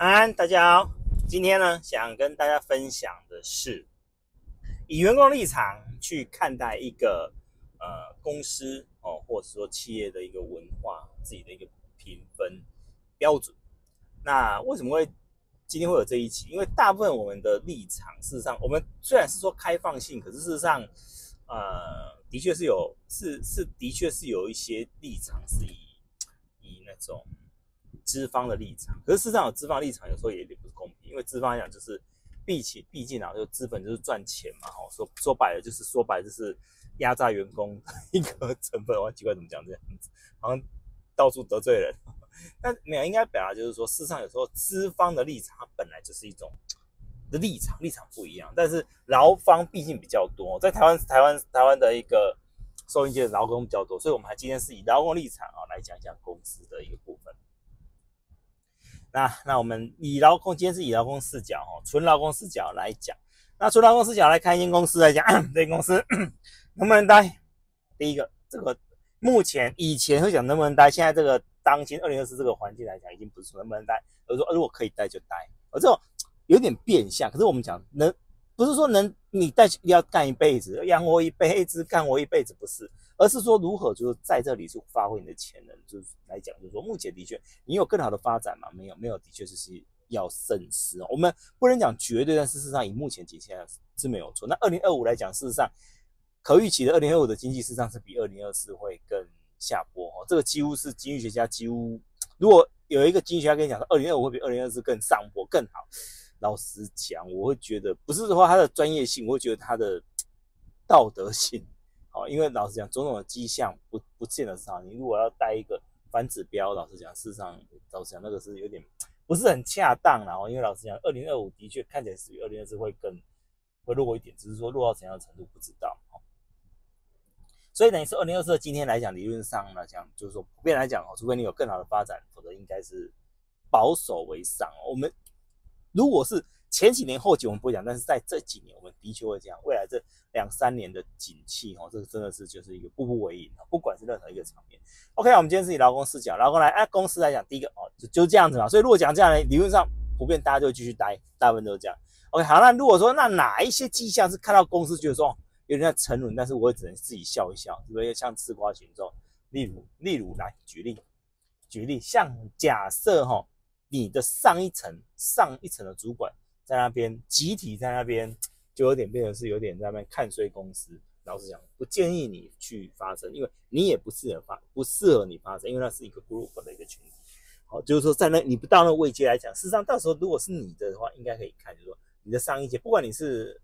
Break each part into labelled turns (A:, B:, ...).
A: 安，大家好。今天呢，想跟大家分享的是，以员工立场去看待一个呃公司哦，或者说企业的一个文化，自己的一个评分标准。那为什么会今天会有这一期？因为大部分我们的立场，事实上，我们虽然是说开放性，可是事实上，呃，的确是有，是是的确是有一些立场是以以那种。资方的立场，可是事实上有资方立场，有时候也也不是公平，因为资方来讲就是，毕竟毕竟啊，就资本就是赚钱嘛，哈，说说白了就是说白了就是压榨员工一个成本，我奇怪怎么讲这样子，好像到处得罪人，但没有应该表达就是说，事实上有时候资方的立场本来就是一种的立场，立场不一样，但是劳方毕竟比较多，在台湾台湾台湾的一个收音机的劳工比较多，所以我们还今天是以劳工立场啊来讲一讲公司的一个部分。那那我们以劳工，今天是以劳工视角哦，纯劳工视角来讲。那纯劳工视角来看一间公司来讲，这间公司能不能待？第一个，这个目前以前会讲能不能待，现在这个当今二零二四这个环境来讲，已经不是说能不能待，而是说如果可以待就待。而这种有点变相，可是我们讲能，不是说能你待要干一辈子，养我一辈子，干我一辈子，不是。而是说如何就是在这里去发挥你的潜能，就是来讲，就是说目前的确你有更好的发展吗？没有，没有，的确就是要慎思。我们不能讲绝对，但事实上以目前景气是没有错。那二零二五来讲，事实上可预期的二零二五的经济事实上是比二零二四会更下坡哦。这个几乎是经济学家几乎，如果有一个经济学家跟你讲说二零二五会比二零二四更上坡更好，老实讲，我会觉得不是说他的专业性，我会觉得他的道德性。因为老实讲，种种的迹象不不见得是好。你如果要带一个反指标，老实讲，事实上，老实讲，那个是有点不是很恰当啦。哦，因为老实讲，二零二五的确看起来是比二零二四会更会弱一点，只是说弱到怎样的程度不知道。哦，所以等于是二零二四今天来讲，理论上来讲，就是说普遍来讲哦，除非你有更好的发展，否则应该是保守为上。我们如果是前几年后期我们不讲，但是在这几年我们的确会这样。未来这两三年的景气，哦，这个真的是就是一个步步为营不管是任何一个场面。OK，我们今天是以劳工视角，劳工来，哎，公司来讲，第一个哦，就就这样子嘛。所以如果讲这样呢，理论上普遍大家就会继续待，大部分都是这样。OK，好，那如果说那哪一些迹象是看到公司觉得说有点在沉沦，但是我也只能自己笑一笑，是不是像吃瓜群众？例如，例如来举例，举例，像假设哈，你的上一层上一层的主管在那边集体在那边。就有点变成是有点在那边看衰公司，老实讲，不建议你去发声，因为你也不适合发，不适合你发声，因为那是一个 group 的一个群体。好，就是说在那你不到那个位阶来讲，事实上到时候如果是你的话，应该可以看，就是说你的上一阶，不管你是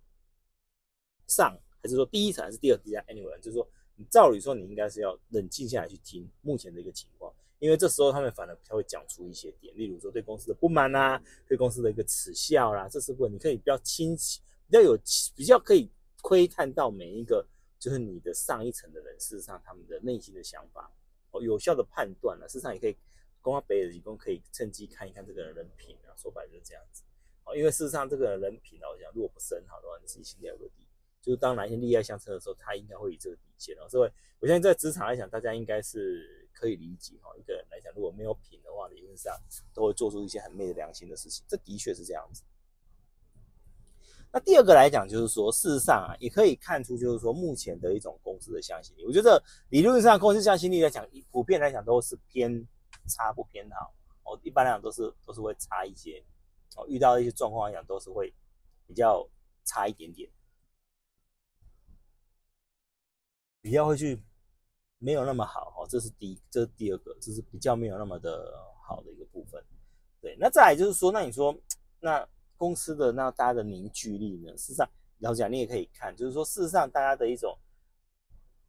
A: 上还是说第一层还是第二层，anyway，就是说你照理说你应该是要冷静下来去听目前的一个情况，因为这时候他们反而他会讲出一些点，例如说对公司的不满啊，对公司的一个耻笑啦，这是不你可以比较清晰。比较有比较可以窥探到每一个就是你的上一层的人，事实上他们的内心的想法哦，有效的判断了。事实上也可以，公安北的义工可以趁机看一看这个人人品啊。说白了就是这样子哦，因为事实上这个人人品我讲，如果不是很好的话，你自己心里有个底。就是当哪一天利害相称的时候，他应该会以这个底线哦。所以我相信在职场来讲，大家应该是可以理解哈。一个人来讲，如果没有品的话，理论上都会做出一些很昧着良心的事情。这的确是这样子。那第二个来讲，就是说，事实上啊，也可以看出，就是说，目前的一种公司的向心力。我觉得理论上，公司向心力来讲，普遍来讲都是偏差不偏好哦。一般来讲都是都是会差一些哦。遇到一些状况来讲，都是会比较差一点点，比较会去没有那么好哦。这是第一，这是第二个，这是比较没有那么的好的一个部分。对，那再来就是说，那你说那。公司的那大家的凝聚力呢？事实上，老蒋，你也可以看，就是说，事实上，大家的一种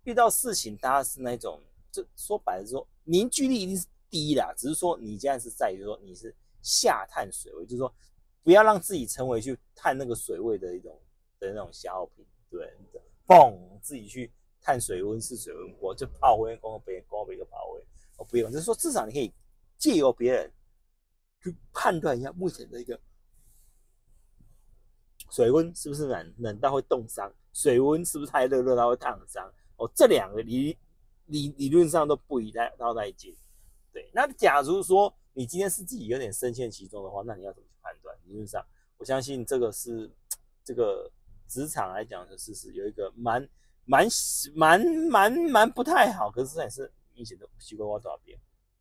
A: 遇到事情，大家是那种，就说白了说，凝聚力一定是低啦。只是说，你现在是在于说，你是下探水位，就是说，不要让自己成为去探那个水位的一种的那种消耗品，对，嘣，自己去碳水温是水温锅，就泡温光别人光别个泡温，哦，不用，就是说，至少你可以借由别人去判断一下目前的一个。水温是不是冷冷到会冻伤？水温是不是太热热到会烫伤？哦，这两个理理理论上都不一定套在一起。对，那假如说你今天是自己有点深陷其中的话，那你要怎么去判断？理论上，我相信这个是这个职场来讲的事实，有一个蛮蛮蛮蛮蛮不太好，可是也是明显的习惯化多少遍，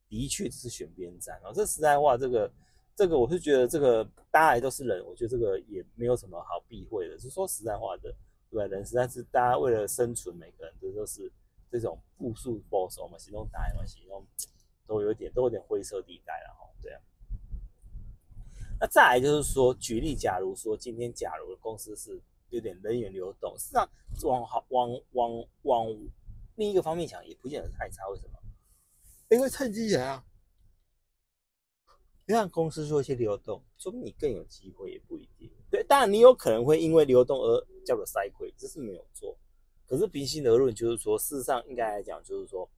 A: 的确是选边站啊。这实在话，这个这个我是觉得这个大家都是人，我觉得这个也没有什么好避讳的。是说实在话的，对人实在是大家为了生存，每个人都都是这种步数保守嘛，行动大嘛，行动。都有点，都有点灰色地带了哈，对啊。那再来就是说，举例，假如说今天，假如公司是有点人员流动，事实上往好往往往另一个方面讲，也不见得太差。为什么？因为趁机人啊，让公司做一些流动，说明你更有机会，也不一定。对，当然你有可能会因为流动而叫做塞亏，这是没有错。可是平心而论，就是说，事实上应该来讲，就是说。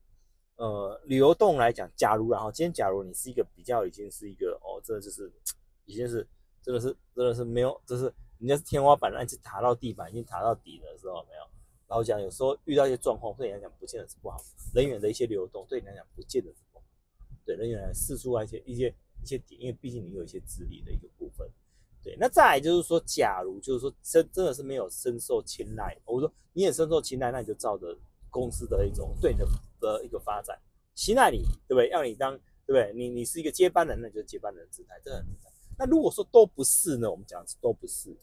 A: 呃，流动来讲，假如然后今天假如你是一个比较已经是一个哦，真的就是 已经是真的是真的是没有，就是人家是天花板，那是爬到地板，已经爬到底的时候没有。然后讲有时候遇到一些状况，对你来讲不见得是不好，人员的一些流动对你来讲不见得是不好，对人员来试出来一些一些一些点，因为毕竟你有一些资历的一个部分。对，那再来就是说，假如就是说真真的是没有深受青睐，我说你也深受青睐，那你就照着公司的一种对你的。的一个发展，期待你，对不对？要你当，对不对？你你是一个接班人，那就接班人姿态，这很厉害。那如果说都不是呢？我们讲是都不是，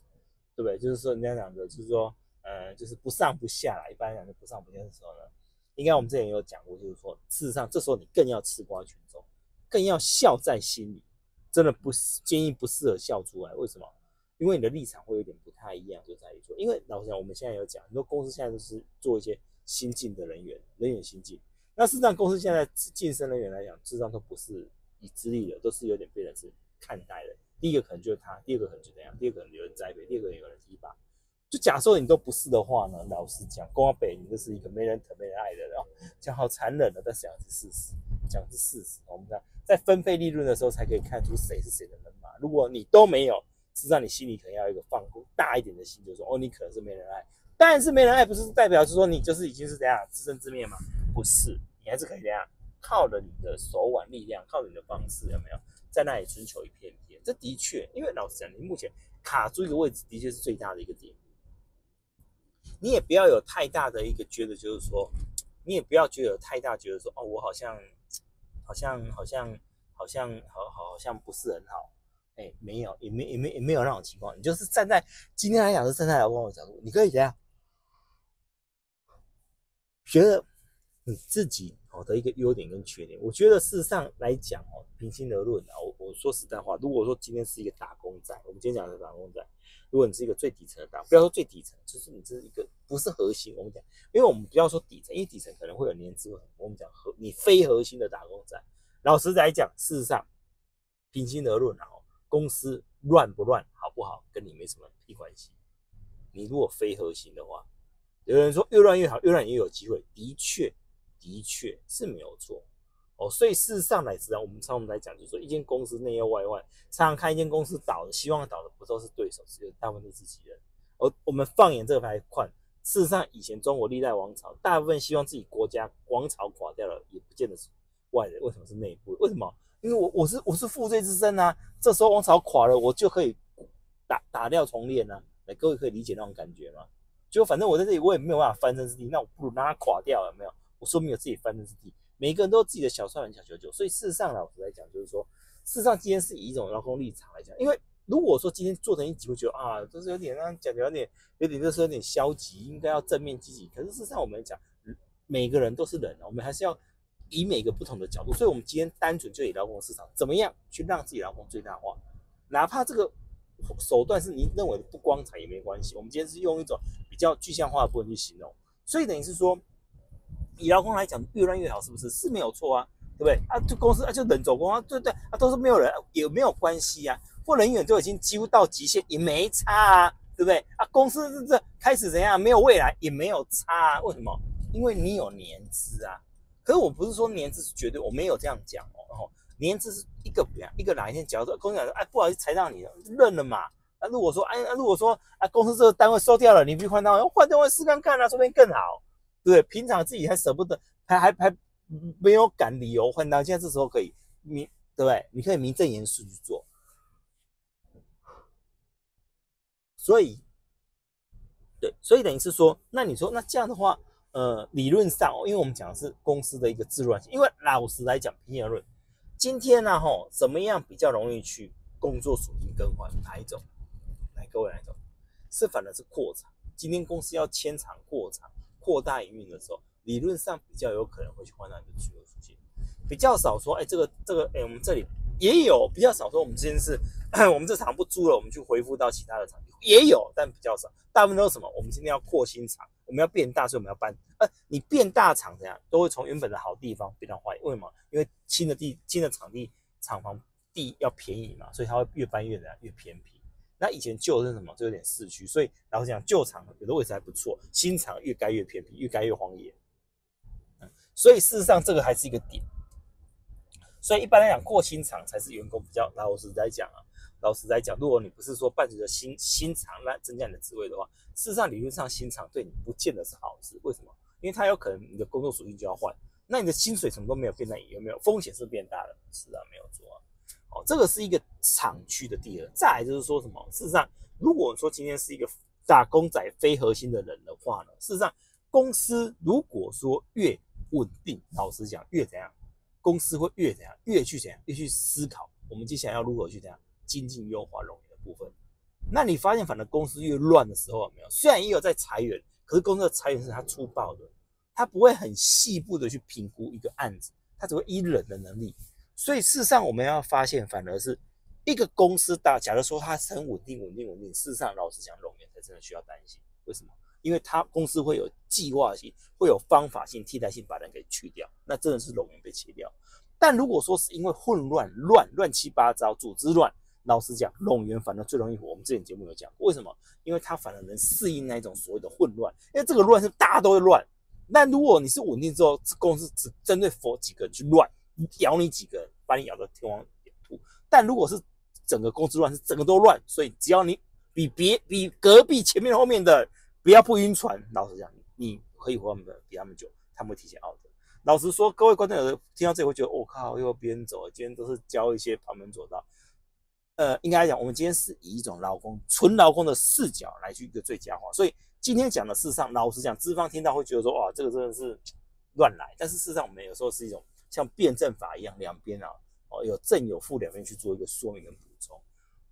A: 对不对？就是说人家讲的，就是说，呃，就是不上不下啦。一般来讲，就不上不下的时候呢，应该我们之前也有讲过，就是说，事实上这时候你更要吃瓜群众，更要笑在心里，真的不建议不适合笑出来。为什么？因为你的立场会有点不太一样，就在于说，因为老实讲，我们现在有讲，很多公司现在都是做一些。新进的人员，人员新进，那事实上公司现在晋升人员来讲，事实上都不是以资历的，都是有点被人是看待的。第一个可能就是他，第二个可能就怎样，第二个可能有人栽培，第二个有人提拔。就假设你都不是的话呢，老实讲，光北你就是一个没人疼、没人爱的人，讲好残忍的，但是讲是事实，讲是事实。我们在在分配利润的时候，才可以看出谁是谁的人马。如果你都没有，实际上你心里可能要一个放大一点的心，就是说，哦，你可能是没人爱。但是没人爱，不是代表是说你就是已经是这样自生自灭吗？不是，你还是可以这样，靠着你的手腕力量，靠着你的方式，有没有在那里寻求一片？这的确，因为老实讲，你目前卡住一个位置，的确是最大的一个点。你也不要有太大的一个觉得，就是说，你也不要觉得太大，觉得说，哦，我好像，好像，好像，好像，好好像不是很好。哎，没有，也没，也没，也没有那种情况。你就是站在今天来讲是站在老公的角度，你可以怎样？觉得你自己哦的一个优点跟缺点，我觉得事实上来讲哦，平心而论啊，我我说实在话，如果说今天是一个打工仔，我们今天讲的打工仔，如果你是一个最底层的打，不要说最底层，就是你这是一个不是核心，我们讲，因为我们不要说底层，因为底层可能会有年资，我们讲核你非核心的打工仔，老实来讲，事实上平心而论啊，公司乱不乱好不好，跟你没什么屁关系。你如果非核心的话。有人说越乱越好，越乱越有机会，的确，的确是没有错哦。所以事实上来讲，我们常常来讲，就说一间公司内忧外患，常常看一间公司倒的，希望倒的不都是对手，只有大部分是自己人。而我们放眼这个来看，事实上以前中国历代王朝，大部分希望自己国家王朝垮掉了，也不见得是外人，为什么是内部？为什么？因为我我是我是负罪之身啊。这时候王朝垮了，我就可以打打掉重练啊。来，各位可以理解那种感觉吗？就反正我在这里，我也没有办法翻身之地，那我不如让它垮掉，有没有？我说明有自己翻身之地。每个人都有自己的小算盘、小九九，所以事实上，老实来讲，就是说，事实上今天是以一种劳工立场来讲，因为如果说今天做成一集，我觉得啊，就是有点让讲的有点有点就是有点消极，应该要正面积极。可是事实上，我们讲每个人都是人，我们还是要以每个不同的角度。所以，我们今天单纯就以劳工市场怎么样去让自己劳工最大化，哪怕这个手段是你认为的不光彩也没关系。我们今天是用一种。比较具象化的部分去形容，所以等于是说，以劳工来讲，越乱越好，是不是？是没有错啊，对不对？啊，就公司啊，就人走光啊，对对啊，都是没有人，也没有关系啊。或人员就已经几乎到极限，也没差啊，对不对？啊，公司这开始怎样，没有未来，也没有差啊。为什么？因为你有年资啊。可是我不是说年资是绝对，我没有这样讲哦。然后年资是一个表一个哪一天，假如说公司讲说，哎，不好意思，裁让你了，认了嘛。那如果说，哎，那如果说，啊，公司这个单位收掉了，你必须换单位，换单位试看看啊，说不定更好，对？平常自己还舍不得，还还还没有赶理由换到，现在这时候可以，你对不对？你可以名正言顺去做。所以，对，所以等于是说，那你说，那这样的话，呃，理论上哦，因为我们讲的是公司的一个自乱性，因为老实来讲，平心而论，今天呢，吼，怎么样比较容易去工作属性更换？哪一种？来，各位哪一种？是反而是扩厂。今天公司要迁厂扩厂、扩大营运的时候，理论上比较有可能会去换那个需求属性，比较少说，哎，这个这个，哎，我们这里。也有比较少说，我们之前是，我们这厂不租了，我们去回复到其他的厂也有，但比较少。大部分都是什么？我们今天要扩新厂，我们要变大，所以我们要搬。呃，你变大厂怎样，都会从原本的好地方变到坏。为什么？因为新的地、新的场地、厂房地要便宜嘛，所以它会越搬越怎样，越偏僻。那以前旧是什么？就有点市区，所以老实讲，旧厂有的位置还不错，新厂越盖越偏僻，越盖越荒野。嗯，所以事实上这个还是一个点。所以一般来讲，过新厂才是员工比较老实在讲啊。老实在讲，如果你不是说伴随着新新厂来增加你的职位的话，事实上理论上新厂对你不见得是好事。为什么？因为它有可能你的工作属性就要换，那你的薪水什么都没有变，那有没有风险是变大了？是啊，没有错啊。这个是一个厂区的第二。再来就是说什么？事实上，如果说今天是一个打工仔非核心的人的话呢，事实上公司如果说越稳定，老实讲越怎样？公司会越怎样，越去怎样，越去思考我们接下来要如何去怎样精进优化龙源的部分。那你发现，反正公司越乱的时候，有没有，虽然也有在裁员，可是公司的裁员是他粗暴的，他不会很细部的去评估一个案子，他只会依人的能力。所以事实上，我们要发现，反而是一个公司大，假如说它很稳定、稳定、稳定，事实上，老实讲，龙源才真的需要担心。为什么？因为它公司会有计划性，会有方法性、替代性把人给去掉，那真的是龙源被切掉。但如果说是因为混乱、乱、乱七八糟、组织乱，老实讲，龙源反而最容易。我们之前节目有讲，为什么？因为它反而能适应那一种所谓的混乱，因为这个乱是大家都会乱。那如果你是稳定之后，公司只针对否几个人去乱，咬你几个人，把你咬得天荒地土。但如果是整个公司乱，是整个都乱，所以只要你比别比隔壁前面后面的。不要不晕船，老实讲，你可以活的比他们久，他们会提前 out。老实说，各位观众有的听到这里会觉得，我靠，又别人走，今天都是教一些旁门左道。呃，应该来讲，我们今天是以一种劳工纯劳工的视角来去一个最佳化。所以今天讲的事实上，老实讲，资方听到会觉得说，哇，这个真的是乱来。但是事实上，我们有时候是一种像辩证法一样，两边啊，哦，有正有负两边去做一个说明跟补充。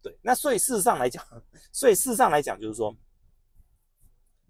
A: 对，那所以事实上来讲，所以事实上来讲，就是说。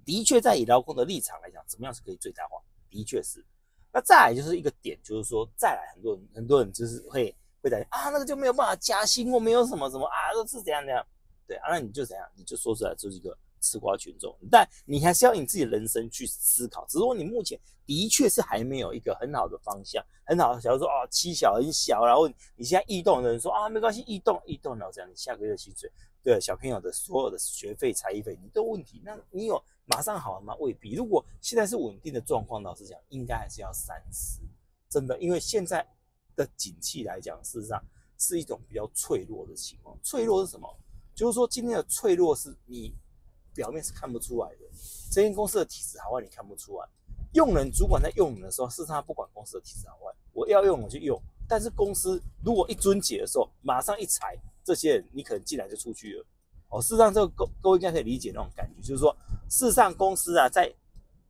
A: 的确，在以劳工的立场来讲，怎么样是可以最大化？的确是。那再来就是一个点，就是说，再来很多人，很多人就是会会在啊，那个就没有办法加薪，或没有什么什么啊，都是怎样怎样。对啊，那你就怎样，你就说出来就是一个吃瓜群众。但你还是要以自己的人生去思考。只是说你目前的确是还没有一个很好的方向，很好的。假如说啊，七小很小，然后你现在异动的人说啊，没关系，异动异动，然后这样，你下个月薪水，对小朋友的所有的学费、才艺费，你都问题。那你有？马上好了吗？未必。如果现在是稳定的状况，老实讲，应该还是要三思。真的，因为现在的景气来讲，事实上是一种比较脆弱的情况。脆弱是什么？就是说，今天的脆弱是你表面是看不出来的。这间公司的体质好坏你看不出来。用人主管在用你的时候，事实上不管公司的体质好坏，我要用我就用。但是公司如果一尊解的时候，马上一裁，这些人你可能进来就出去了。哦，事实上这个各各位应该可以理解那种感觉，就是说。事实上，公司啊，在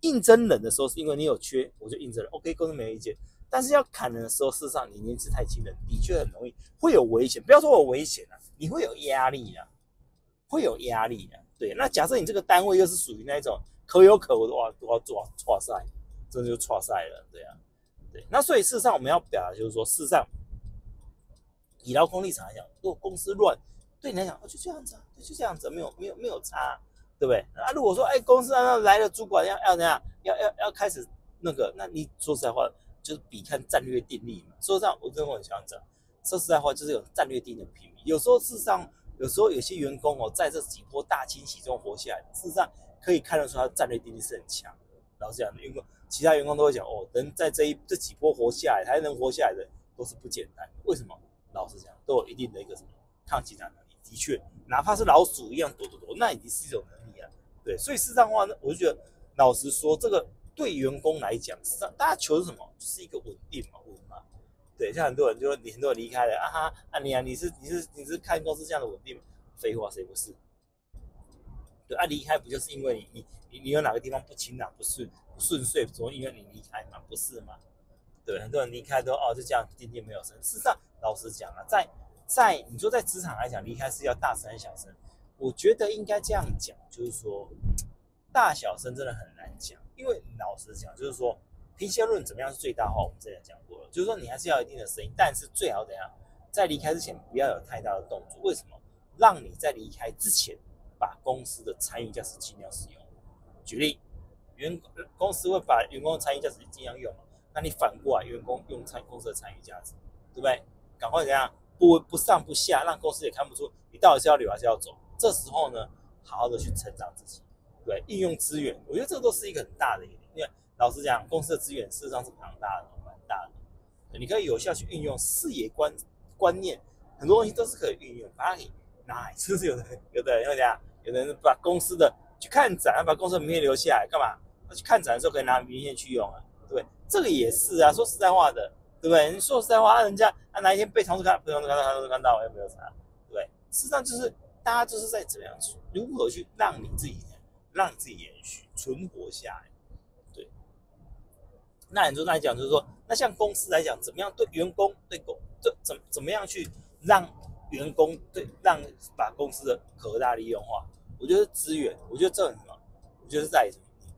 A: 应征人的时候，是因为你有缺，我就应征了。OK，公司没意见。但是要砍人的时候，事实上你年纪太轻了，的确很容易会有危险。不要说我危险啊，你会有压力啊，会有压力啊。对，那假设你这个单位又是属于那一种可有可无的话，都要做错赛，这就错赛了，对啊，对。那所以事实上，我们要表达就是说，事实上以劳工立场来讲，如果公司乱，对你来讲，就这样子啊，就这样子，没有没有没有差。对不对？那，如果说哎，公司啊来了，主管要要怎样，要要要开始那个，那你说实在话，就是比看战略定力嘛。说实在，我真的很想讲，说实在话，就是有战略定力的评比。有时候事实上，有时候有些员工哦，在这几波大清洗中活下来，事实上可以看得出他战略定力是很强的。老实讲，员工其他员工都会讲哦，能在这一这几波活下来，还能活下来的都是不简单。为什么？老实讲，都有一定的一个什么抗击战能力。的确，哪怕是老鼠一样躲躲躲，那已经是一种能力啊。对，所以事实上的话呢，我就觉得，老实说，这个对员工来讲，实际上大家求是什么？就是一个稳定嘛，稳嘛。对，像很多人就说你很多人离开了啊哈啊你啊你是你是你是看公司这样的稳定？废话，谁不是？对啊，离开不就是因为你你你你有哪个地方不清朗不顺不顺遂，所以因为你离开嘛，不是吗？对，很多人离开都哦就这样天天没有声。事实上，老实讲啊，在在你说在职场来讲，离开是要大声还是小声？我觉得应该这样讲，就是说大小声真的很难讲，因为老实讲，就是说平心论怎么样是最大化，我们之前讲过了，就是说你还是要一定的声音，但是最好怎样，在离开之前不要有太大的动作。为什么？让你在离开之前，把公司的参与价值尽量使用。举例，员公司会把员工的参与价值尽量用，那你反过来，员工用参公司的参与价值，对不对？赶快怎样？不不上不下，让公司也看不出你到底是要留还是要走。这时候呢，好好的去成长自己，对，应用资源，我觉得这个都是一个很大的一点。因为老实讲，公司的资源事实上是庞大的，蛮大的。你可以有效去运用视野观观念，很多东西都是可以运用，把它给拿来。是不是有的？有的人会这样，有的人把公司的去看展，把公司的名片留下来干嘛？他去看展的时候可以拿名片去用啊，对不对？这个也是啊，说实在话的，对不对？你说实在话，人家啊哪一天被同事看，被同事看到，他都看到，又没有啥，对不对？事实上就是。大家就是在怎样如何去让你自己让你自己延续存活下来，那很多来讲就是说，那像公司来讲，怎么样对员工对公这怎怎么样去让员工对让把公司的可大利用化？我觉得资源，我觉得这很什么？我觉得在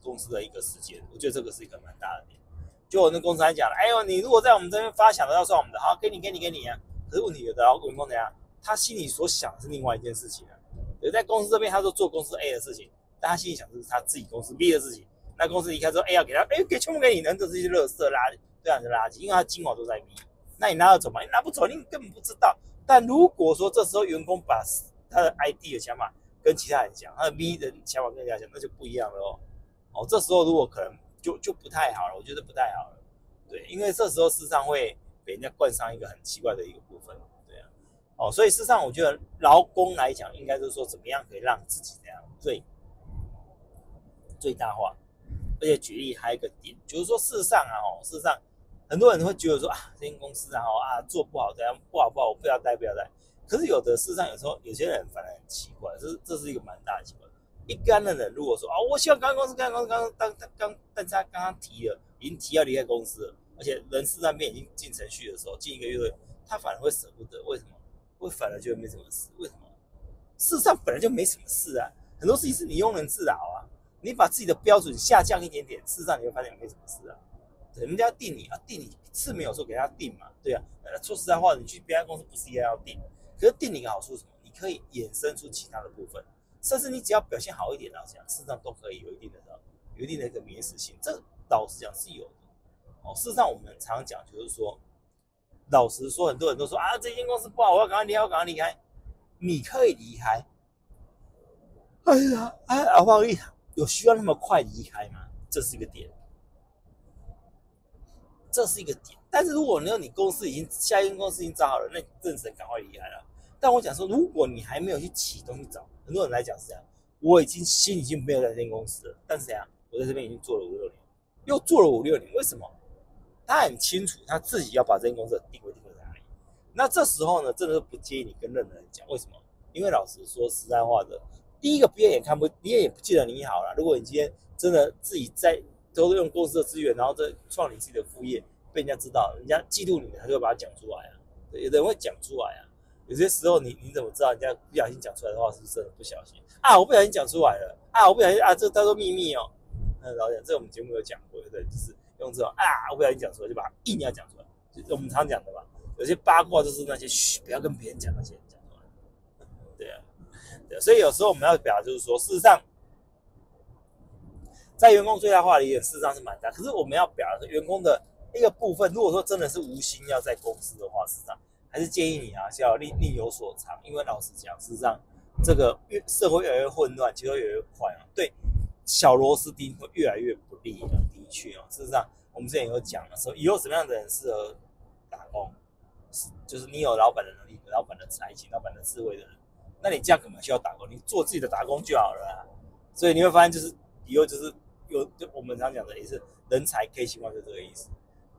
A: 公司的一个时间，我觉得这个是一个蛮大的点。就我那公司来讲了，哎呦，你如果在我们这边发想的要算我们的，好，给你给你给你啊。可是问题有的员工怎样？他心里所想是另外一件事情啊，而在公司这边，他说做公司 A 的事情，但他心里想的是他自己公司 B 的事情。那公司离开之后，A 要给他，哎，给全部给你，能这是一些垃圾垃这样的垃圾，因为他金黄都在 B，那你拿得走吗？你拿不走，你根本不知道。但如果说这时候员工把他的 ID 的想法跟其他人讲，他的 B 的想法跟人家讲，那就不一样了哦。哦，这时候如果可能就就不太好了，我觉得不太好了。对，因为这时候事实上会给人家冠上一个很奇怪的一个部分。对啊哦，所以事实上，我觉得劳工来讲，应该就是说，怎么样可以让自己这样最最大化。而且举例还有一个点，就是说，事实上啊，哦，事实上，很多人会觉得说啊，这间公司啊，哦啊，做不好，怎样不好不好，我不要待，不要待。可是有的事实上，有时候有些人反而很奇怪，这这是一个蛮大的奇怪。一干的人如果说啊，我希望刚公司，刚刚刚刚刚刚，但是他刚刚提了，已经提要离开公司了，而且人事那边已经进程序的时候，进一个月，他反而会舍不得，为什么？会反而觉得没什么事，为什么？事实上本来就没什么事啊，很多事情是你庸人自扰啊。你把自己的标准下降一点点，事实上你会发现没什么事啊。人家定你啊，定你是没有说给他定嘛，对啊。说实在话，你去别家公司不是也要定？可是定你个好处是什么？你可以衍生出其他的部分，甚至你只要表现好一点，老实讲，事实上都可以有一定的、有一定的一个免死性。这老实讲是有的。哦，事实上我们常讲就是说。老实说，很多人都说啊，这间公司不好，我要赶快离开，我赶快离开。你可以离开。哎呀，哎，阿旺义有需要那么快离开吗？这是一个点，这是一个点。但是如果你说你公司已经下一间公司已经找好了，那正神赶快离开了。但我讲说，如果你还没有去启动去找，很多人来讲是这样，我已经心已经没有在这间公司了，但是怎样，我在这边已经做了五六年，又做了五六年，为什么？他很清楚他自己要把这间公司的定位定位在哪里。那这时候呢，真的是不建议你跟任何人讲。为什么？因为老实说实在话的，第一个别人也看不，别人也不记得你好了。如果你今天真的自己在都是用公司的资源，然后再创你自己的副业，被人家知道，人家嫉妒你，他就会把它讲出来啊。有的人会讲出来啊。有些时候你你怎么知道人家不小心讲出来的话是真的不小心啊？我不小心讲出来了啊！我不小心啊！这他说秘密哦。那老讲，这我们节目有讲过，对？就是。用这种啊，我不小心讲出来，就把它硬要讲出来，就我们常讲的吧。有些八卦就是那些嘘，不要跟别人讲那些讲出来。对啊，对，所以有时候我们要表达就是说，事实上，在员工最大化的一点，事实上是蛮大。可是我们要表达员工的一个部分，如果说真的是无心要在公司的话，事实上还是建议你啊，是要另另有所长。因为老实讲，事实上这个越社会越来越混乱，节奏越来越快啊，对小螺丝钉会越来越不利啊。去哦，事实上，我们之前有讲了，说以后什么样的人适合打工，就是你有老板的能力、老板的才情、老板的智慧的人，那你这样可能需要打工，你做自己的打工就好了。所以你会发现，就是以后就是有就我们常讲的，也是人才 K 情况，就这个意思。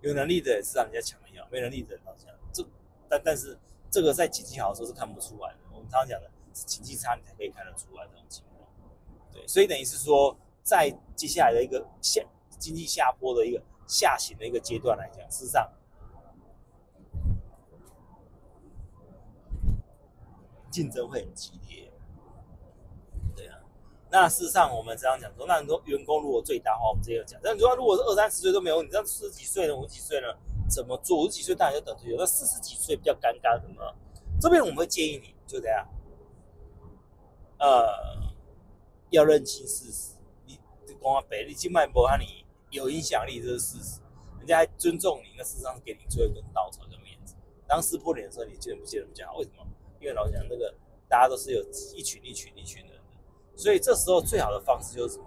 A: 有能力的人是让人家抢了要，没能力的人好像这，但但是这个在经济好的时候是看不出来的。我们常常讲的是，经济差你才可以看得出来这种情况。对，所以等于是说，在接下来的一个下经济下坡的一个下行的一个阶段来讲，事实上竞争会很激烈。对啊，那事实上我们这样讲说，那很多员工如果最大化，我们直接讲。那你说如果是二三十岁都没有，你这样四十几岁呢，五十几岁呢，怎么做？五十几岁当然就等退休，那四十几岁比较尴尬，怎么？这边我们会建议你就这样，呃，要认清事实。你光阿北，你去卖博，和你有影响力，这是事实。人家还尊重你，那事实上是给你最后一根稻草的面子。当撕破脸的时候，你见不见人家？为什么？因为老讲那个，大家都是有一群一群一群人的，所以这时候最好的方式就是什么？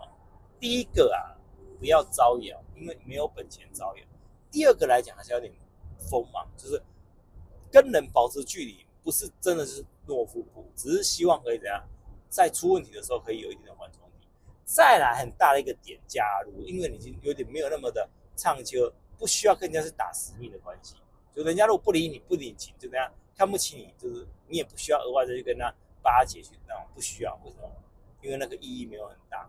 A: 第一个啊，不要招摇，因为没有本钱招摇。第二个来讲，还是有点锋芒，就是跟人保持距离。不是真的是懦夫，只是希望可以怎样，在出问题的时候可以有一定的缓冲。再来很大的一个点加入，因为你已经有点没有那么的畅秋，不需要跟人家是打死命的关系。就人家如果不理你不领情，就那样看不起你，就是你也不需要额外再去跟他巴结去那种，不需要。为什么？因为那个意义没有很大。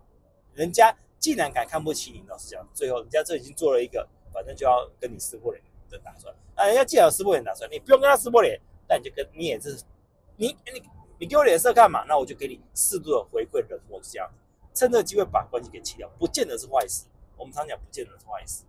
A: 人家既然敢看不起你，老实讲，最后人家这已经做了一个，反正就要跟你撕破脸的打算。那，人家既然撕破脸打算，你不用跟他撕破脸。那你就跟你也是，你你你给我脸色干嘛？那我就给你适度的回馈冷漠，这样趁这个机会把关系给切掉，不见得是坏事。我们常讲不见得是坏事，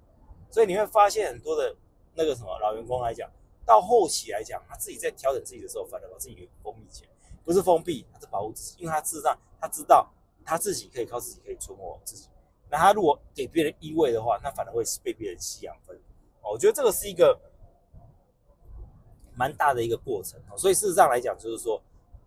A: 所以你会发现很多的那个什么老员工来讲，到后期来讲，他自己在调整自己的时候，反而把自己给封闭起来，不是封闭，他是保护自己，因为他事实上他知道他自己可以靠自己可以存活自己。那他如果给别人依偎的话，那反而会被别人吸养分。哦，我觉得这个是一个。蛮大的一个过程所以事实上来讲，就是说，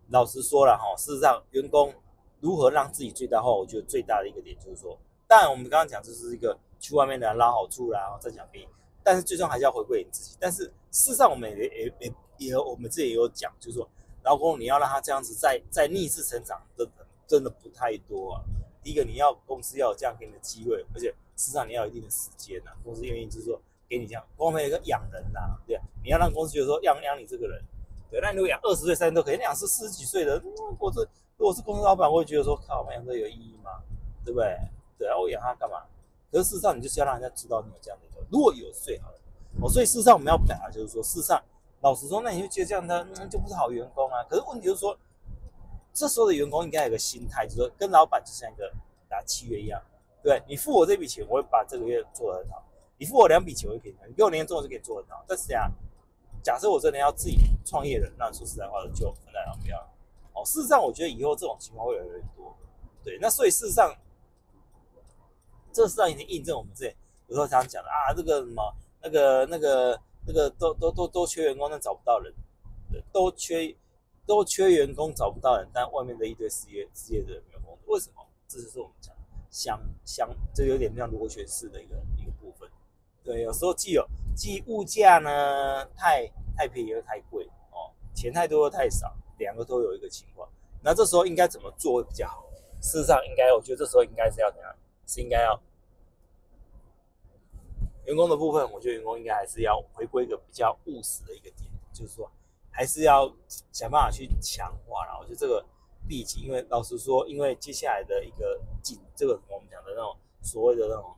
A: 老实说了哈，事实上员工如何让自己最大化，我觉得最大的一个点就是说，当然我们刚刚讲这是一个去外面的捞好处啦，占奖品，但是最终还是要回归你自己。但是事实上，我们也也也也有我们这也有讲，就是说，劳工你要让他这样子在在逆势成长，真的真的不太多啊。第一个，你要公司要有这样给你的机会，而且事实上你要有一定的时间呐，公司愿意就是说。给你这样，光没有一个养人呐，对你要让公司觉得说养养你这个人，对，那你如果养二十岁、三十都可以，养是四十几岁的，我这如果是公司老板，我会觉得说，靠，我养这有意义吗？对不对？对啊，我养他干嘛？可是事实上，你就是要让人家知道你有这样的，如果有最好的。哦，所以事实上我们要表达就是说，事实上，老实说，那你就觉得这样的就不是好员工啊。可是问题就是说，这时候的员工应该有个心态，就是说跟老板就像一个打契约一样，对你付我这笔钱，我会把这个月做得很好。你付我两笔钱，我就给你；你给我年终，我就可以做很好。但是呀，假设我真的要自己创业的，那说实在话的，就很难不要。哦，事实上，我觉得以后这种情况会越来越多。对，那所以事实上，这事实上已经印证我们这有时候常讲的啊，这个什么那个那个那个都都都都缺员工，但找不到人，都缺都缺员工，找不到人，但外面的一堆失业失业的人没有工作，为什么？这就是我们讲相相，这有点像螺旋式的一个一个部分。对，有时候既有既物价呢太太便宜又太贵哦，钱太多又太少，两个都有一个情况。那这时候应该怎么做会比较好？事实上，应该我觉得这时候应该是要怎样？是应该要员工的部分，我觉得员工应该还是要回归一个比较务实的一个点，就是说还是要想办法去强化了。我觉得这个毕竟，因为老实说，因为接下来的一个进这个我们讲的那种所谓的那种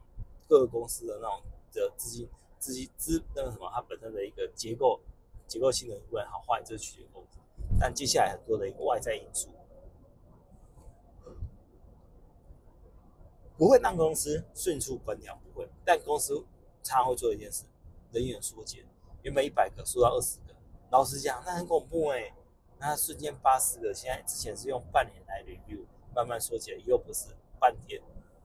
A: 各个公司的那种。的资金、资金、资那个什么，它本身的一个结构、结构性的问好坏，这是取决于公司。但接下来很多的一个外在因素，不会让公司迅速关掉，不会。但公司常常会做一件事：人员缩减，原本一百个缩到二十个。老实讲，那很恐怖哎。那瞬间八十个，现在之前是用半年来 review，慢慢缩减，又不是半天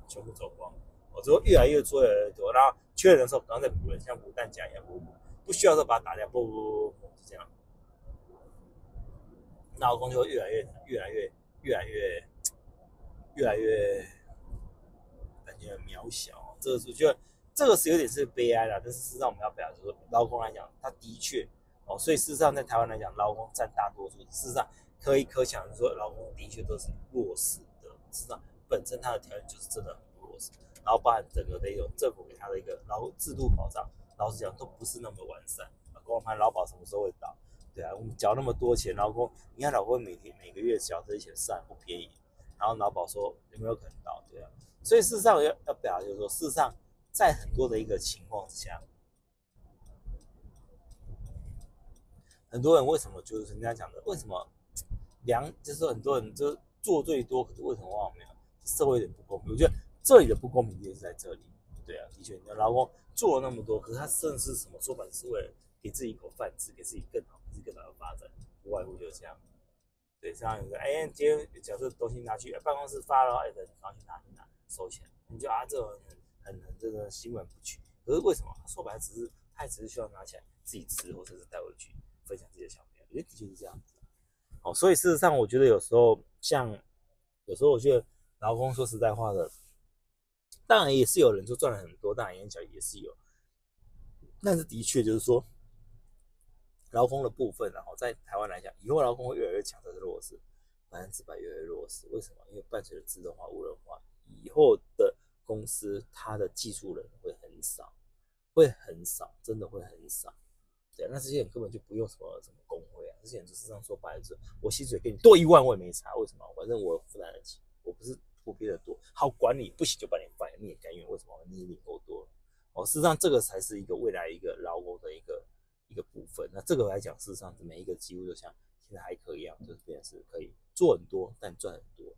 A: 全部走光。我只会越来越做越来越多，然后缺人的时候，然后再补人，像补弹夹一样补补，不需要的时候把它打掉，不不不不，是这样。劳工就会越来越越来越越来越越来越感觉渺小。这个是就这个是有点是悲哀了，但是事实上我们要表达就是说，劳工来讲，他的确哦，所以事实上在台湾来讲，劳工占大多数。事实上可以可想说，劳工的确都是弱势的。事实上本身他的条件就是真的很弱势。然后包含整个的一种政府给他的一个劳制度保障老实讲都不是那么完善。公盘劳保什么时候会倒？对啊，我们缴那么多钱，劳工，你看劳工每天每个月缴这些钱算不便宜，然后劳保说有没有可能倒？对啊，所以事实上要要表达就是说，事实上在很多的一个情况之下，很多人为什么就是人家讲的，为什么良就是很多人就做最多，可是为什么往往没有社会有点不公平？我觉得这里的不公平就是在这里。对啊，的确，你的劳工做了那么多，可是他甚至什么说白是为了。给自己一口饭吃，给自己更好、自己更好的发展，不外乎就是这样。对，这样有个哎，今天假设东西拿去办公室发了，哎，等然后去拿去拿收钱，你就啊，这种很很这个新闻不取。可是为什么？说白了，只是他只是需要拿起来自己吃，或者是带回去分享自己的小朋友，因为的确是这样子。哦，所以事实上，我觉得有时候像有时候我觉得劳工说实在话的，当然也是有人就赚了很多，当然眼角也是有，但是的确就是说。劳工的部分，然后在台湾来讲，以后劳工会越来越强，这是弱势，百分之百越来越弱势。为什么？因为伴随着自动化、无人化，公司它的技术人会很少，会很少，真的会很少。对，那这些人根本就不用什么什么工会啊，这些人就实际上说白了，是我薪水给你多一万我也没差，为什么？反正我负担得起，我不是比别的多，好管理不行就把你放，你也甘愿？为什么？你领够多哦，事实上这个才是一个未来一个劳工的一个。一个部分，那这个来讲，事实上每一个几乎就像现在还可以一样，就是变是可以做很多，但赚很多，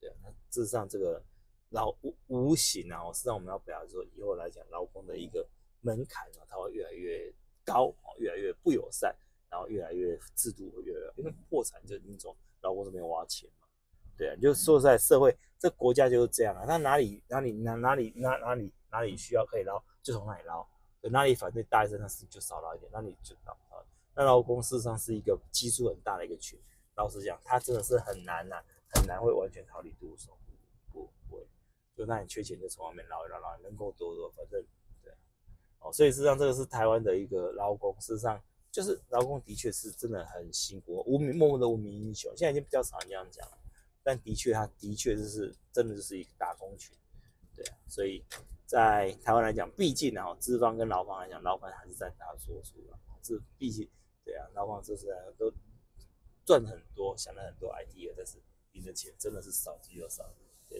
A: 对啊。那事实上这个无无形啊，实际上我们要表达说，以后来讲劳工的一个门槛呢，它会越来越高，哦，越来越不友善，然后越来越制度会越来越，因为破产就是那种劳工这边挖钱嘛，对啊。就说在社会，这国家就是这样啊，那哪里哪里哪哪里哪哪里哪里需要可以捞，就从哪里捞。哪里反对大一点，那是就少捞一点，那你就捞啊。那劳工事实上是一个基数很大的一个群，老实讲，他真的是很难呐，很难会完全逃离毒手。就那你缺钱就从外面捞一捞，捞能够多多，反正对啊。哦，所以事实上这个是台湾的一个劳工，事实上就是劳工的确是真的很辛苦，无名默默的无名英雄，现在已经比较少人这样讲了，但的确他的确就是真的就是一个打工群，对啊，所以。在台湾来讲，毕竟啊，资方跟劳方来讲，劳方还是占大多数了。这毕竟，对啊，劳方就是都赚很多，想了很多 idea，但是领的钱真的是少之又少。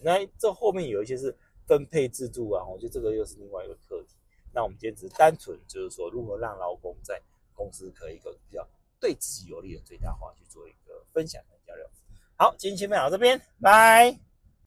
A: 那这后面有一些是分配制度啊，我觉得这个又是另外一个课题。那我们今天只是单纯就是说，如何让劳工在公司可以一个比较对自己有利的最大化去做一个分享跟交流。好，今天先分享到这边，拜。